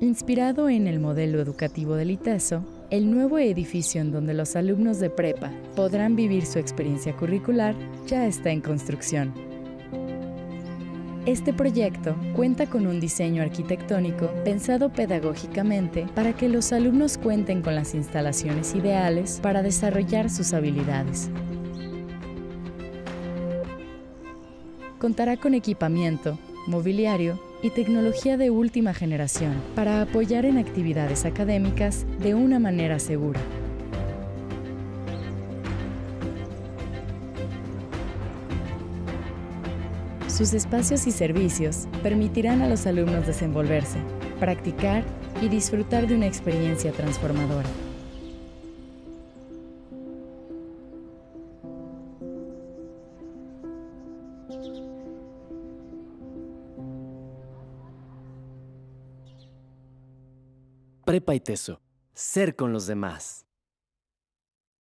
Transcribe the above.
Inspirado en el modelo educativo del ITESO, el nuevo edificio en donde los alumnos de prepa podrán vivir su experiencia curricular ya está en construcción. Este proyecto cuenta con un diseño arquitectónico pensado pedagógicamente para que los alumnos cuenten con las instalaciones ideales para desarrollar sus habilidades. Contará con equipamiento, mobiliario y tecnología de última generación para apoyar en actividades académicas de una manera segura. Sus espacios y servicios permitirán a los alumnos desenvolverse, practicar y disfrutar de una experiencia transformadora. Prepa y Teso. Ser con los demás.